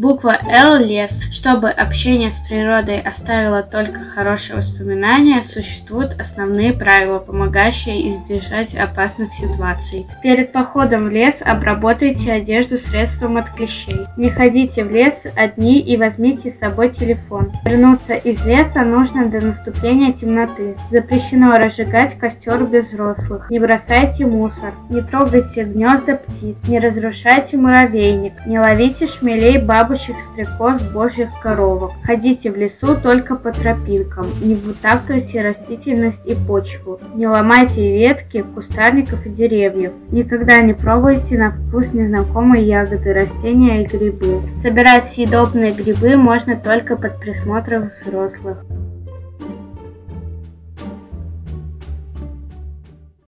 Буква Л – лес. Чтобы общение с природой оставило только хорошие воспоминания, существуют основные правила, помогающие избежать опасных ситуаций. Перед походом в лес обработайте одежду средством от клещей. Не ходите в лес одни и возьмите с собой телефон. Вернуться из леса нужно до наступления темноты. Запрещено разжигать костер без взрослых. Не бросайте мусор. Не трогайте гнезда птиц. Не разрушайте муравейник. Не ловите шмелей, бабочек, стрекоз, божьих коровок. Ходите в лесу только по тропинкам. Не вытаптывайте растительность и почву. Не ломайте ветки, кустарников и деревьев. Никогда не пробуйте на вкус незнакомые ягоды, растения и грибы. Собирать съедобные грибы можно только под присмотром взрослых.